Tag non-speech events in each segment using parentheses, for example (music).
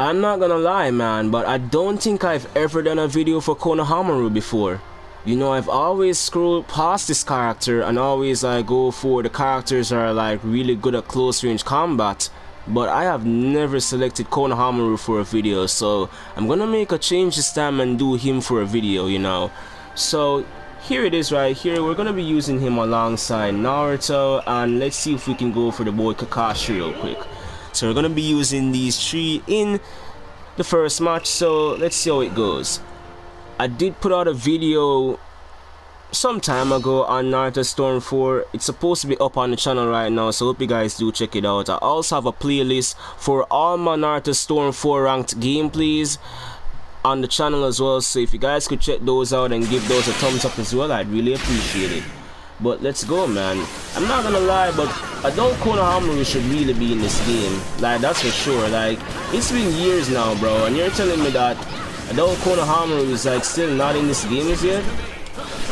I'm not gonna lie, man, but I don't think I've ever done a video for Konohamaru before. You know, I've always scrolled past this character and always I go for the characters that are like really good at close range combat. But I have never selected Konohamaru for a video, so I'm gonna make a change this time and do him for a video, you know. So here it is right here, we're gonna be using him alongside Naruto and let's see if we can go for the boy Kakashi real quick. So we're gonna be using these three in the first match, so let's see how it goes. I did put out a video some time ago on Naruto Storm 4. It's supposed to be up on the channel right now, so hope you guys do check it out. I also have a playlist for all my Naruto Storm 4 ranked gameplays on the channel as well, so if you guys could check those out and give those a thumbs up as well, I'd really appreciate it. But let's go, man. I'm not gonna lie, but Adult Konohamaru should really be in this game. Like, that's for sure. Like, it's been years now, bro, and you're telling me that Adult Konohamaru is like still not in this game as yet.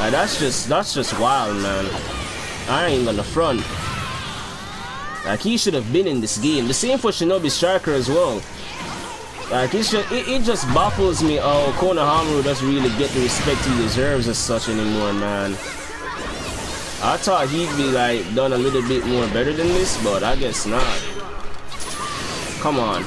Like, that's just that's just wild, man. I ain't gonna front. Like he should have been in this game. The same for Shinobi Striker as well. Like it's just, it, it just baffles me how Konohamaru doesn't really get the respect he deserves as such anymore, man. I thought he'd be like done a little bit more better than this, but I guess not. Come on.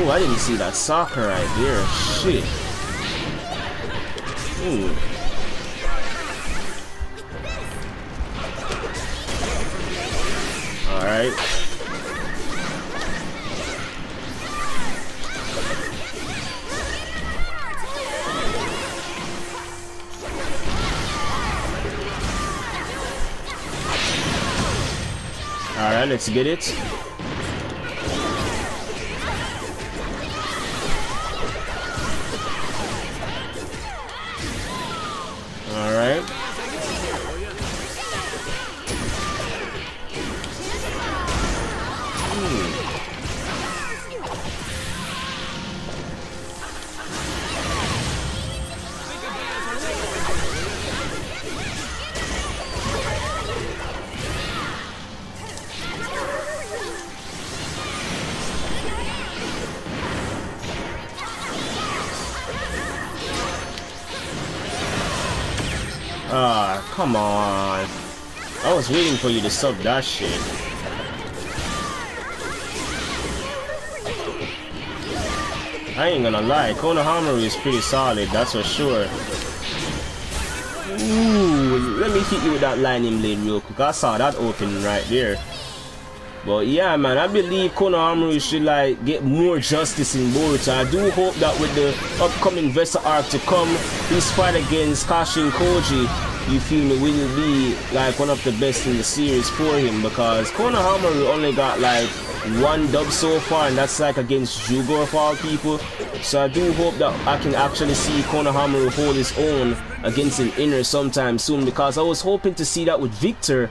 Oh, I didn't see that soccer right there. Shit. Hmm. Ooh. Alright. Let's get it. Come on. I was waiting for you to sub that shit. I ain't gonna lie, Konohamaru is pretty solid, that's for sure. Ooh, let me hit you with that lightning blade real quick. I saw that open right there. But yeah, man, I believe Konohamaru should like get more justice in Boruto. I do hope that with the upcoming Vessel arc to come, his fight against Kashin Koji, you feel me, will be like one of the best in the series for him because Konohamaru only got like one dub so far and that's like against Jugo of all people. So I do hope that I can actually see Konohamaru hold his own against an inner sometime soon because I was hoping to see that with Victor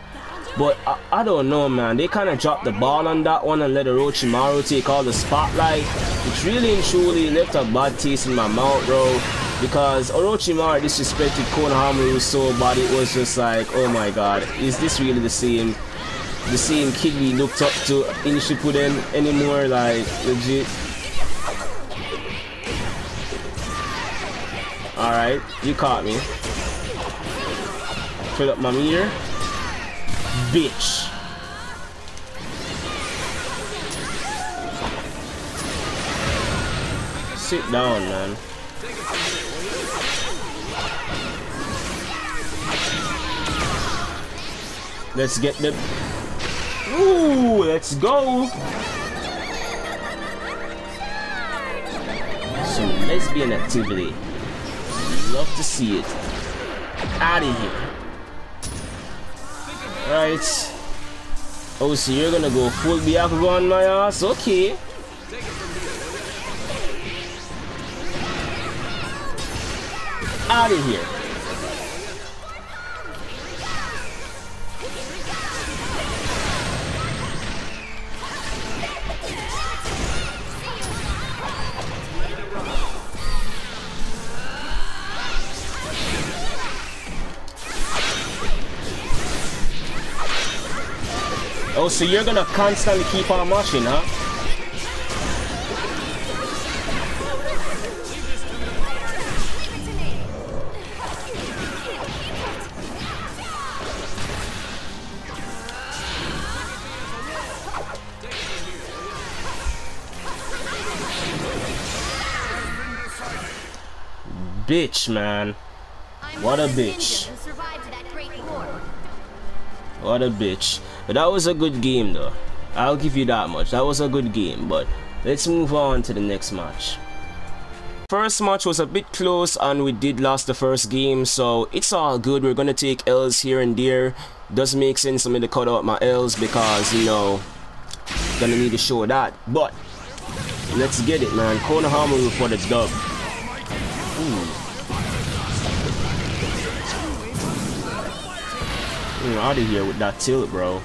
but I, I don't know, man. They kind of dropped the ball on that one and let Orochimaru take all the spotlight. Which really and truly left a bad taste in my mouth, bro. Because Orochimaru disrespected Konohamaru so bad it was just like, oh my god, is this really the same the same kid we looked up to in Shippuden anymore? Like, legit. Alright, you caught me. Fill up my meter bitch. Sit down, man. Let's get the... Ooh, let's go! Some lesbian activity. Love to see it. Out of here. Right. Oh, so you're gonna go full Byakugan my ass? Okay. Out of here. Oh, so you're gonna constantly keep on mashing, huh? Bitch, man. What a bitch. What a bitch. But that was a good game, though. I'll give you that much. That was a good game, but let's move on to the next match. First match was a bit close and we did lost the first game, so it's all good. We're gonna take L's here and there. Does make sense for me to cut out my L's because, you know, gonna need to show that. But, let's get it, man. Konohamaru for the dub. Mm, out of here with that tilt, bro.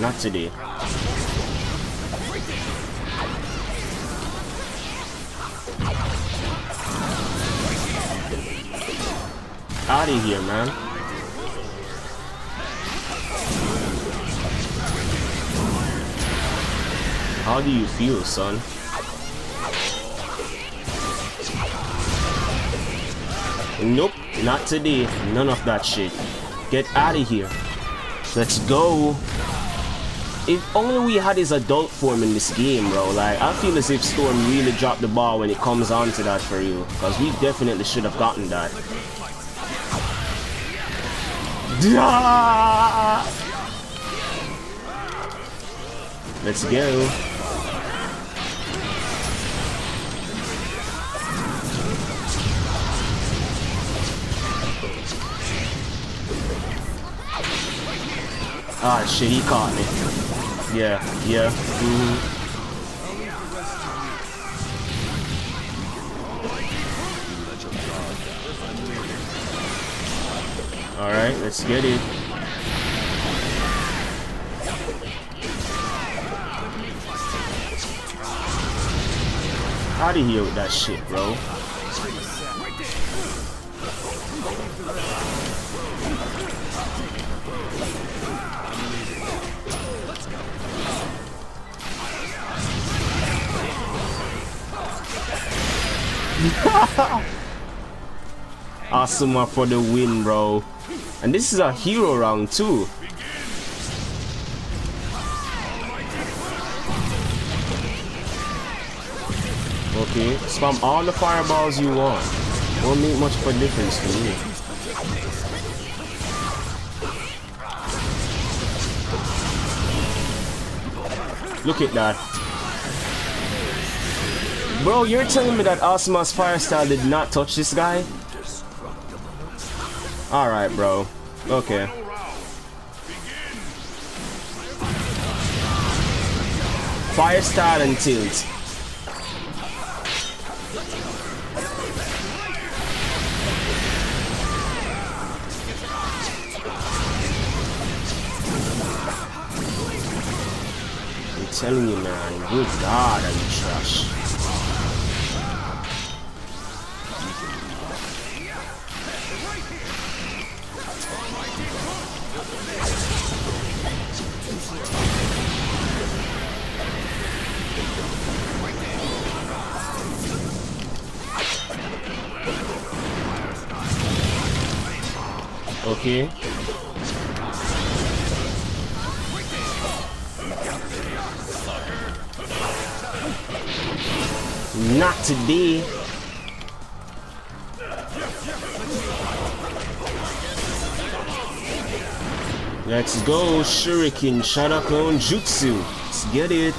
Not today. Out of here, man. How do you feel, son? Nope, not today. None of that shit. Get out of here. Let's go. If only we had his adult form in this game, bro. Like, I feel as if Storm really dropped the ball when it comes on to that for you. Because we definitely should have gotten that. (laughs) Let's go. Ah, shit, he caught me. Yeah, yeah. Mm -hmm. Alright, let's get it. Out of here with that shit, bro. (laughs) Asuma for the win, bro. And this is a hero round too. Okay, spam all the fireballs you want. Won't make much of a difference to me. Look at that. Bro, you're telling me that Asuma's fire style did not touch this guy? Alright, bro. Okay. Fire style and tilt. I'm telling you, man. Good God, you trash. Okay. Not today. Let's go, Shuriken Shadow Clone Jutsu. Let's get it.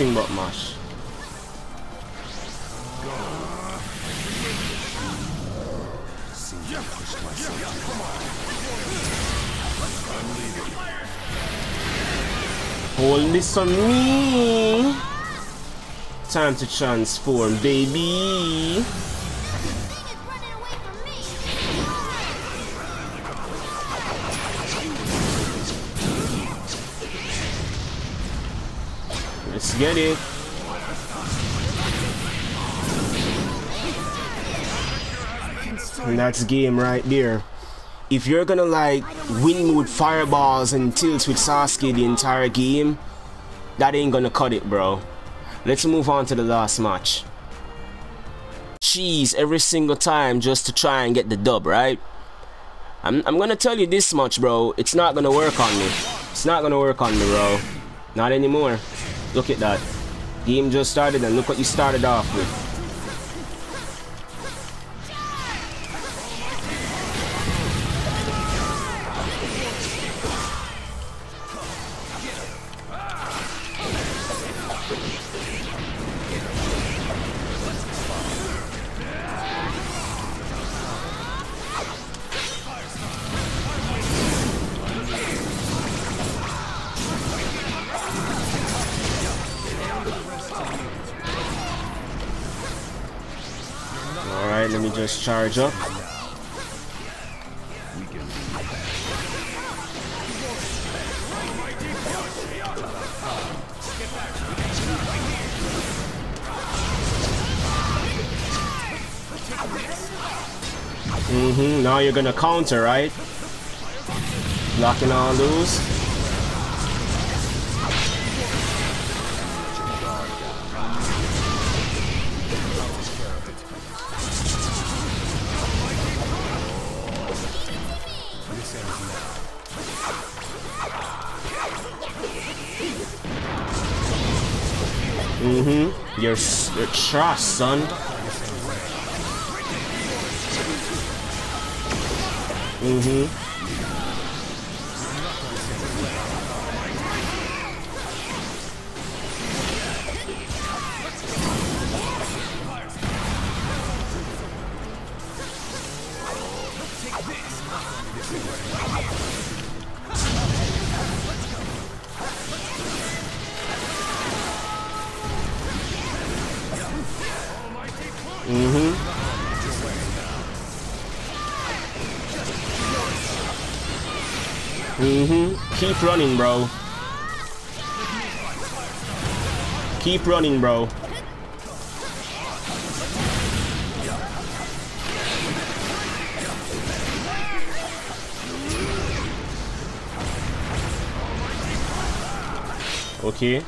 Nothing but mash. Hold this on me. Time to transform, baby. Let's get it. And that's game right there. If you're gonna like win with fireballs and tilts with Sasuke the entire game, that ain't gonna cut it, bro. Let's move on to the last match. Cheese every single time just to try and get the dub, right? I'm, I'm gonna tell you this much, bro. It's not gonna work on me. It's not gonna work on me, bro. Not anymore. Look at that. Game just started and look what you started off with. Charge up. Mm-hmm, now you're gonna counter, right? Locking on those. Mm-hmm. Your, trust, son. Mm-hmm. Mm-hmm. Keep running, bro. Keep running, bro. Okay.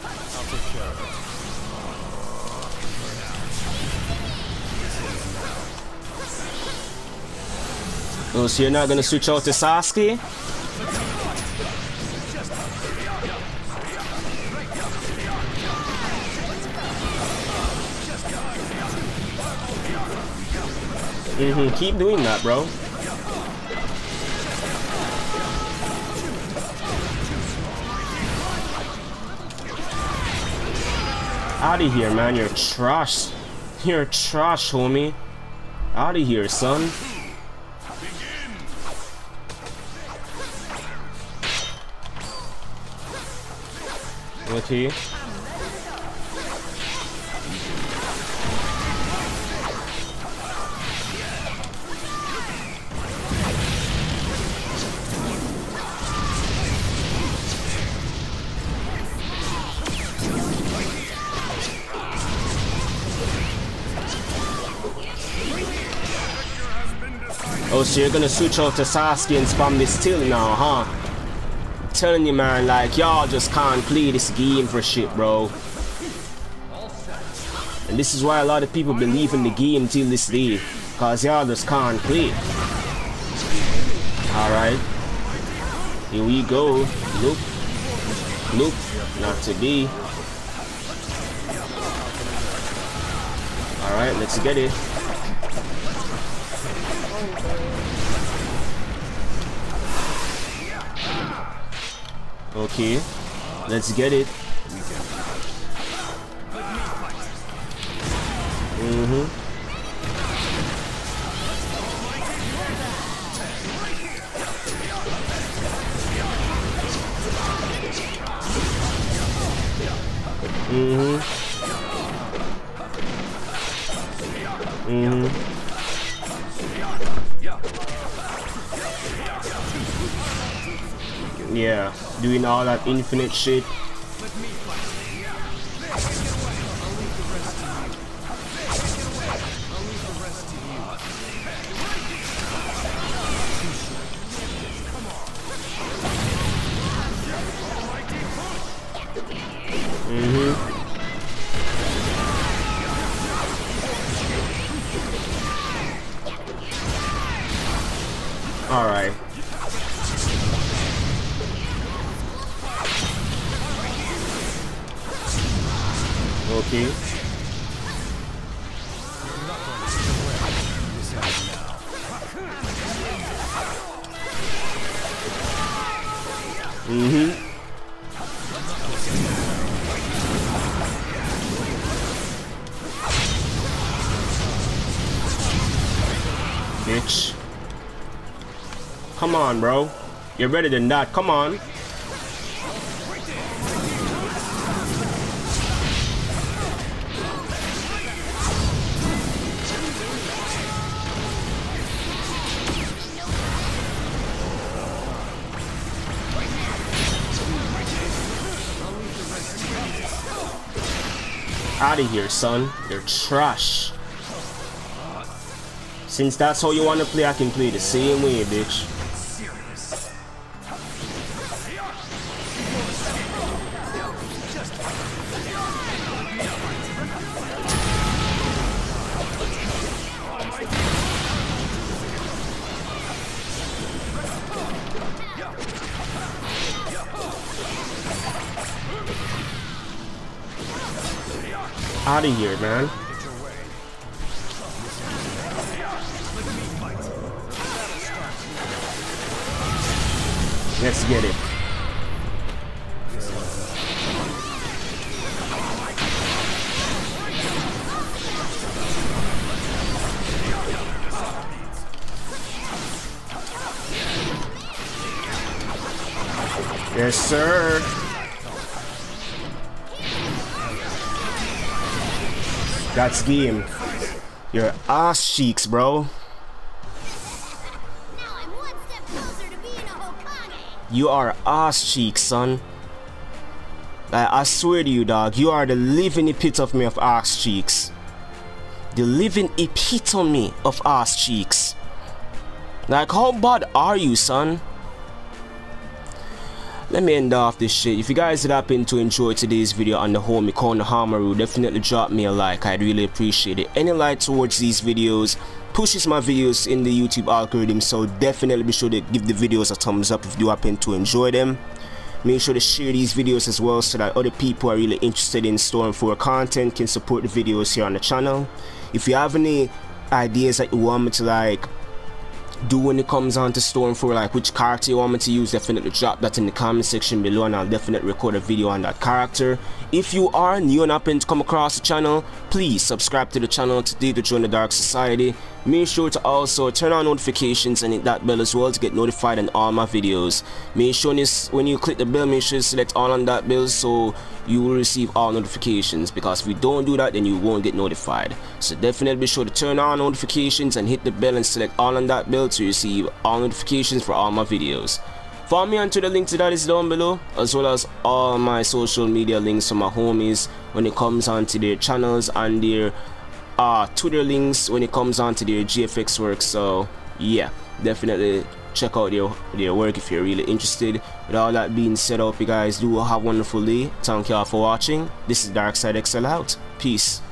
Oh, so you're not gonna switch out to Sasuke? Mm-hmm, keep doing that, bro. Out of here, man. You're trash. You're trash, homie. Out of here, son. Okay. So you're gonna switch out to Sasuke and spam this still now, huh? telling you, man, like, y'all just can't play this game for shit, bro. And this is why a lot of people believe in the game till this day. Cause y'all just can't play. Alright. Here we go. Nope. Nope. Not to be. Alright, let's get it. Okay, let's get it. Mm-hmm. Mm-hmm. Mm-hmm. Yeah, doing all that infinite shit. Okay. Mm-hmm. Bitch. Come on, bro. You're better than that. Come on. Out of here, son. You're trash. Since that's how you want to play, I can play the same way, bitch. Out of here, man. Let's get it. Yes, sir. That's game. Your ass cheeks, bro. You are ass cheeks, son. I, I swear to you, dog. You are the living epitome of ass cheeks. The living epitome of ass cheeks. Like, how bad are you, son? Let me end off this shit. If you guys did happen to enjoy today's video on the homie Konohamaru definitely drop me a like. I'd really appreciate it. Any like towards these videos pushes my videos in the youtube algorithm so definitely be sure to give the videos a thumbs up if you happen to enjoy them. Make sure to share these videos as well so that other people are really interested in Storm 4 content can support the videos here on the channel. If you have any ideas that you want me to like do when it comes on to Storm 4 like which character you want me to use definitely drop that in the comment section below and I'll definitely record a video on that character. If you are new and happen to come across the channel please subscribe to the channel today to join the dark society. Make sure to also turn on notifications and hit that bell as well to get notified on all my videos. Make sure when you click the bell make sure you select all on that bell so you will receive all notifications. Because if you don't do that then you won't get notified. So definitely be sure to turn on notifications and hit the bell and select all on that bell to receive all notifications for all my videos. Follow me onto the link to that is down below as well as all my social media links for my homies when it comes onto their channels and their uh, Twitter links when it comes onto their GFX work. So yeah definitely check out their, their work if you're really interested with all that being said I hope you guys do have a wonderful day. Thank you all for watching. This is Darkside XL out. Peace